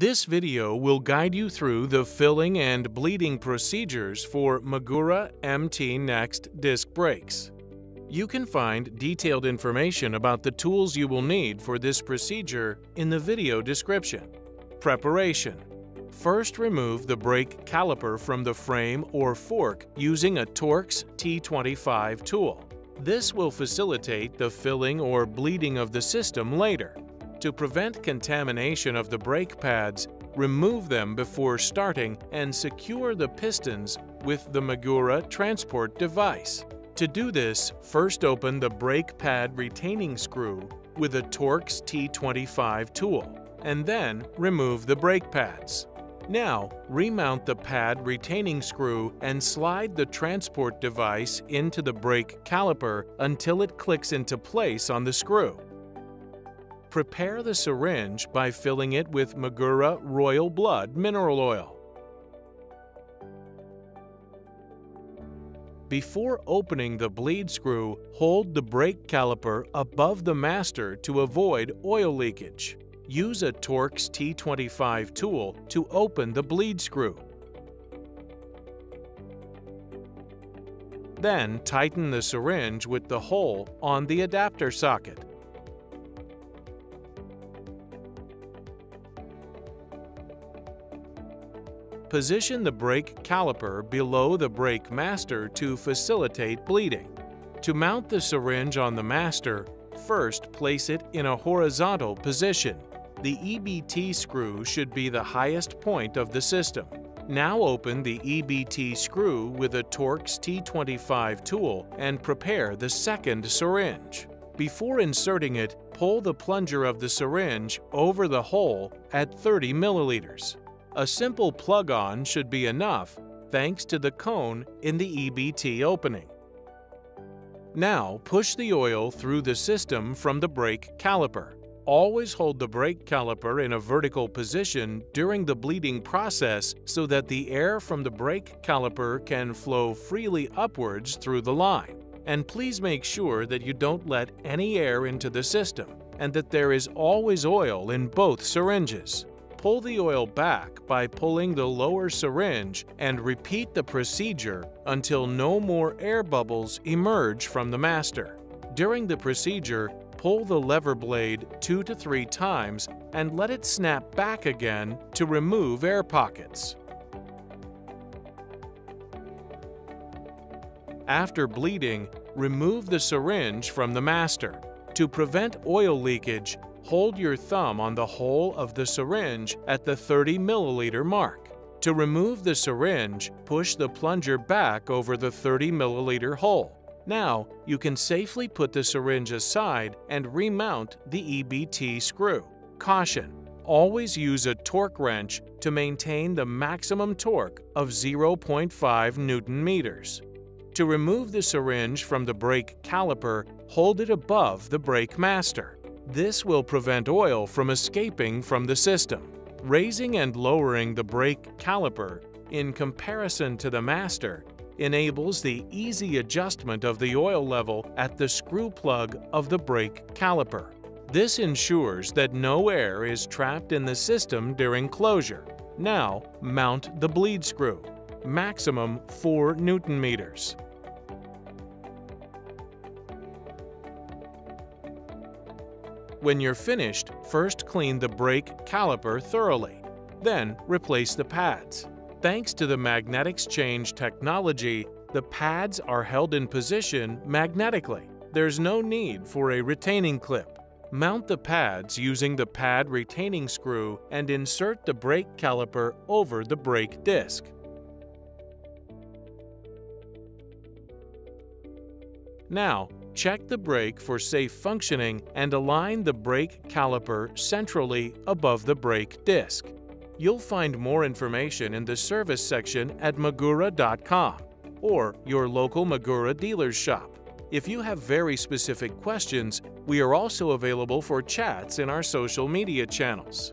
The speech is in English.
This video will guide you through the filling and bleeding procedures for Magura MT Next disc brakes. You can find detailed information about the tools you will need for this procedure in the video description. Preparation First remove the brake caliper from the frame or fork using a Torx T25 tool. This will facilitate the filling or bleeding of the system later. To prevent contamination of the brake pads, remove them before starting and secure the pistons with the Magura transport device. To do this, first open the brake pad retaining screw with a Torx T25 tool, and then remove the brake pads. Now, remount the pad retaining screw and slide the transport device into the brake caliper until it clicks into place on the screw. Prepare the syringe by filling it with Magura Royal Blood mineral oil. Before opening the bleed screw, hold the brake caliper above the master to avoid oil leakage. Use a Torx T25 tool to open the bleed screw. Then tighten the syringe with the hole on the adapter socket. Position the brake caliper below the brake master to facilitate bleeding. To mount the syringe on the master, first place it in a horizontal position. The EBT screw should be the highest point of the system. Now open the EBT screw with a Torx T25 tool and prepare the second syringe. Before inserting it, pull the plunger of the syringe over the hole at 30 milliliters. A simple plug-on should be enough thanks to the cone in the EBT opening. Now push the oil through the system from the brake caliper. Always hold the brake caliper in a vertical position during the bleeding process so that the air from the brake caliper can flow freely upwards through the line. And please make sure that you don't let any air into the system and that there is always oil in both syringes. Pull the oil back by pulling the lower syringe and repeat the procedure until no more air bubbles emerge from the master. During the procedure, pull the lever blade two to three times and let it snap back again to remove air pockets. After bleeding, remove the syringe from the master. To prevent oil leakage, hold your thumb on the hole of the syringe at the 30 milliliter mark. To remove the syringe, push the plunger back over the 30 milliliter hole. Now, you can safely put the syringe aside and remount the EBT screw. Caution! Always use a torque wrench to maintain the maximum torque of 0.5 newton meters. To remove the syringe from the brake caliper, hold it above the brake master. This will prevent oil from escaping from the system. Raising and lowering the brake caliper in comparison to the master enables the easy adjustment of the oil level at the screw plug of the brake caliper. This ensures that no air is trapped in the system during closure. Now, mount the bleed screw, maximum 4 newton meters. When you're finished, first clean the brake caliper thoroughly. Then replace the pads. Thanks to the magnetics change technology, the pads are held in position magnetically. There's no need for a retaining clip. Mount the pads using the pad retaining screw and insert the brake caliper over the brake disc. Now, check the brake for safe functioning and align the brake caliper centrally above the brake disc. You'll find more information in the service section at Magura.com or your local Magura dealer's shop. If you have very specific questions, we are also available for chats in our social media channels.